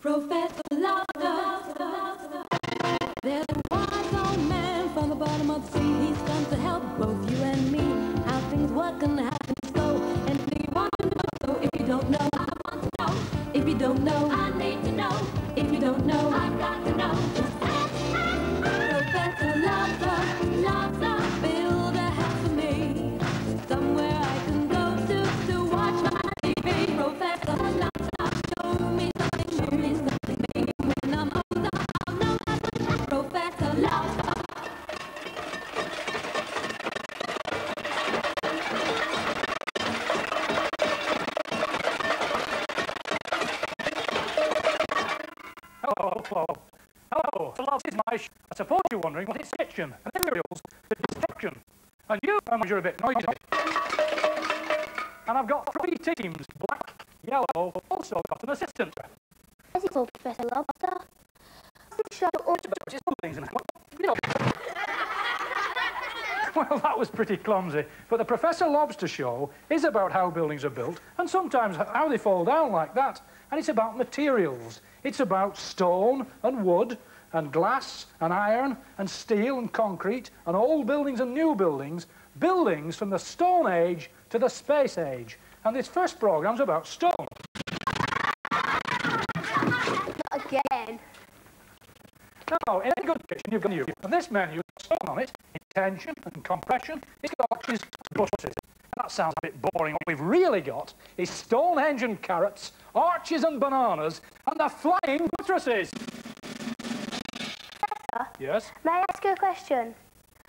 Professor Hello, hello. Hello, so lads, it's Mish. I suppose you're wondering what it's section and materials the destruction. And you, I'm you're a bit noisy. And I've got three teams, black, yellow, also got an assistant. Called, Professor Lobster? This show all two things in it. Well, you know. Well, that was pretty clumsy. But the Professor Lobster show is about how buildings are built and sometimes how they fall down like that. And it's about materials. It's about stone and wood and glass and iron and steel and concrete and old buildings and new buildings, buildings from the Stone Age to the Space Age. And this first programme's about stone. not again. Now, in any good kitchen, you've got you. And this menu has stone on it, tension and compression. It's got and. That sounds a bit boring. What we've really got is Stonehenge and carrots, arches and bananas, and the flying buttresses. Yes? May I ask you a question?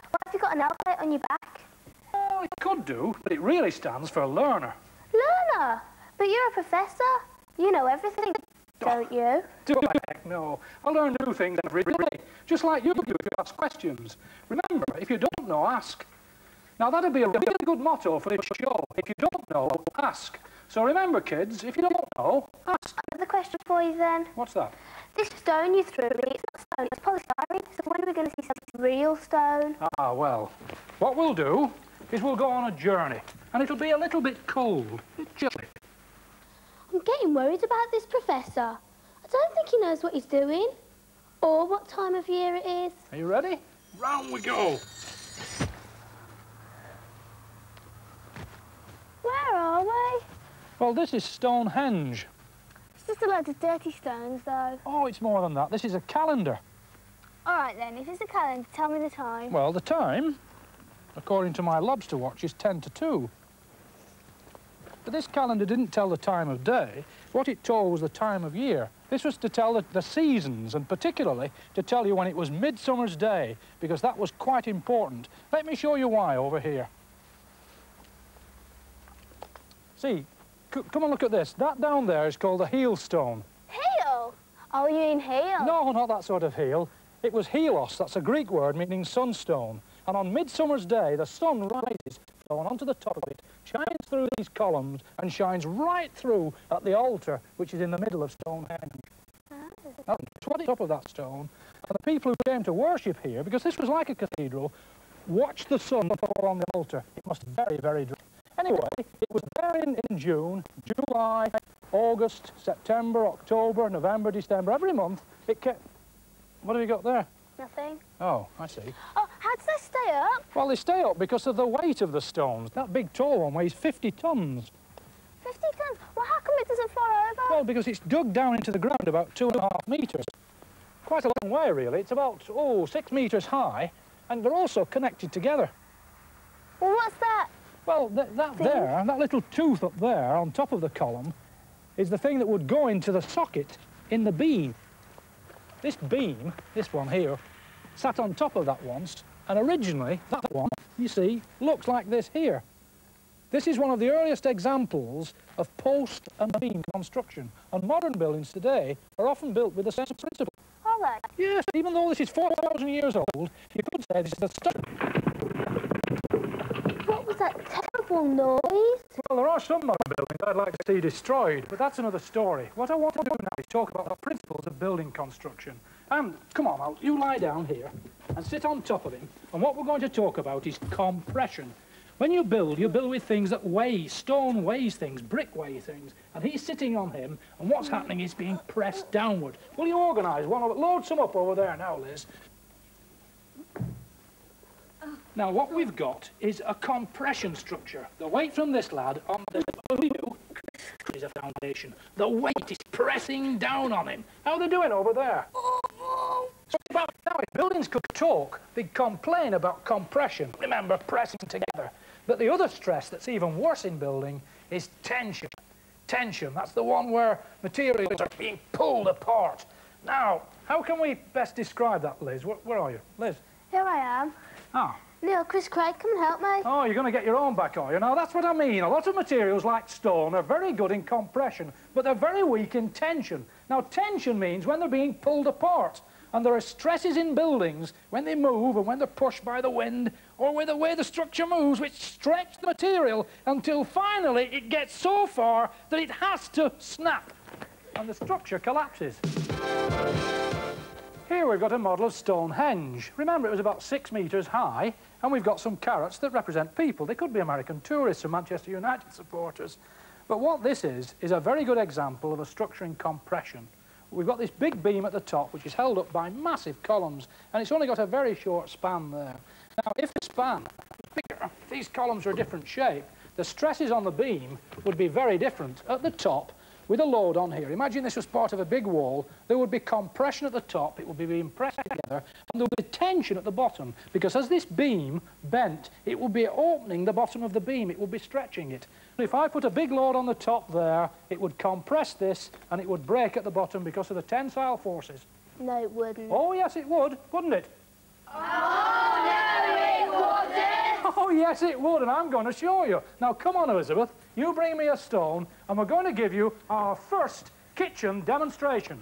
Why have you got an outlet on your back? Oh, it could do, but it really stands for learner. Learner! But you're a professor. You know everything, don't you? Do I? Heck no. I learn new things every day, just like you do if you ask questions. Remember, if you don't know, ask. Now, that'd be a really good motto for this show. If you don't know, ask. So remember, kids, if you don't know, ask. Another question for you then. What's that? This stone you threw me, it's not stone, it's polystyrene. So when are we going to see some real stone? Ah, well, what we'll do is we'll go on a journey, and it'll be a little bit cold, a bit chilly. I'm getting worried about this professor. I don't think he knows what he's doing. Or what time of year it is. Are you ready? Round we go. Where are we? Well, this is Stonehenge. It's just a load of dirty stones, though. Oh, it's more than that. This is a calendar. All right, then. If it's a calendar, tell me the time. Well, the time, according to my lobster watch, is 10 to 2. But this calendar didn't tell the time of day. What it told was the time of year. This was to tell the, the seasons, and particularly to tell you when it was Midsummer's Day, because that was quite important. Let me show you why over here. See, come and look at this. That down there is called a heel stone. Heel? Oh, you mean heel? No, not that sort of heel. It was helios, that's a Greek word meaning sunstone. And on Midsummer's Day, the sun rises, going onto the top of it, shines through these columns, and shines right through at the altar, which is in the middle of Stonehenge. It's what is top of that stone. And the people who came to worship here, because this was like a cathedral, watched the sun fall on the altar. It must very, very dry. Anyway, it was there in, in June, July, August, September, October, November, December. Every month, it kept... What have you got there? Nothing. Oh, I see. Oh, how does they stay up? Well, they stay up because of the weight of the stones. That big tall one weighs 50 tons. 50 tons? Well, how come it doesn't fall over? Well, because it's dug down into the ground about two and a half metres. Quite a long way, really. It's about, oh, six metres high, and they're also connected together. Well, what's that? Well, th that Thing? there, that little tooth up there on top of the column, is the thing that would go into the socket in the beam. This beam, this one here, sat on top of that once, and originally, that one, you see, looks like this here. This is one of the earliest examples of post and beam construction, and modern buildings today are often built with the same principle. Are they? Yes, even though this is 4,000 years old, you could say this is the start. What was that terrible noise? Well, there are some modern buildings I'd like to see destroyed, but that's another story. What I want to do now is talk about the principles of building construction. And, come on, Al, you lie down here and sit on top of him, and what we're going to talk about is compression. When you build, you build with things that weigh. Stone weighs things, brick weighs things. And he's sitting on him, and what's happening is being pressed downward. Will you organise one of it? Load some up over there now, Liz. Now, what we've got is a compression structure. The weight from this lad on the is a foundation. The weight is pressing down on him. How are they doing over there? So about now, if buildings could talk, they'd complain about compression. Remember, pressing together. But the other stress that's even worse in building is tension. Tension, that's the one where materials are being pulled apart. Now, how can we best describe that, Liz? Where, where are you? Liz? Here I am. Ah, Neil, Chris Craig, come and help me. Oh, you're going to get your own back, are you? Now, that's what I mean. A lot of materials like stone are very good in compression, but they're very weak in tension. Now, tension means when they're being pulled apart. And there are stresses in buildings when they move and when they're pushed by the wind or with the way the structure moves, which stretch the material until finally it gets so far that it has to snap and the structure collapses. Here we've got a model of Stonehenge. Remember, it was about six metres high, and we've got some carrots that represent people. They could be American tourists or Manchester United supporters. But what this is, is a very good example of a structure in compression. We've got this big beam at the top, which is held up by massive columns, and it's only got a very short span there. Now, if the span bigger, these columns are a different shape, the stresses on the beam would be very different. At the top, with a load on here, imagine this was part of a big wall, there would be compression at the top, it would be being pressed together, and there would be tension at the bottom, because as this beam bent, it would be opening the bottom of the beam, it would be stretching it. If I put a big load on the top there, it would compress this and it would break at the bottom because of the tensile forces. No, it wouldn't. Oh, yes, it would, wouldn't it? Oh, no, it wouldn't! Oh, yes, it would, and I'm going to show you. Now, come on, Elizabeth. You bring me a stone, and we're going to give you our first kitchen demonstration.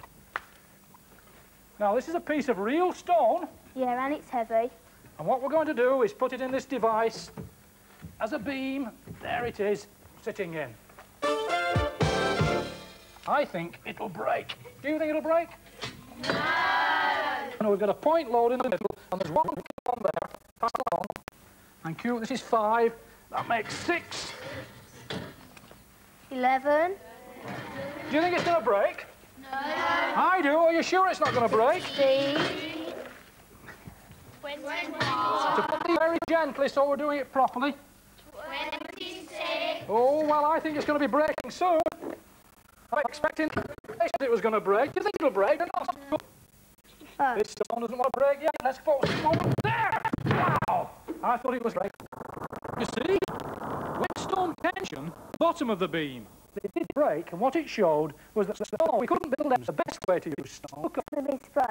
Now, this is a piece of real stone, Yeah, and it's heavy. and what we're going to do is put it in this device as a beam. There it is, sitting in. I think it'll break. Do you think it'll break? No! And we've got a point load in the middle, and there's one on there. Along. Thank you. This is five. That makes six. Eleven. Do you think it's going to break? No. I do. Are you sure it's not going to break? Fifteen. To very gently so we're doing it properly. 26. Oh, well, I think it's going to be breaking soon. I'm expecting it was going to break. Do you think it'll break? Oh. This stone doesn't want to break yet. Let's some there. Wow. I thought it was right. You see, with stone tension, bottom of the beam, it did break, and what it showed was that the stone, we couldn't build them. The best way to use stone, look big spun.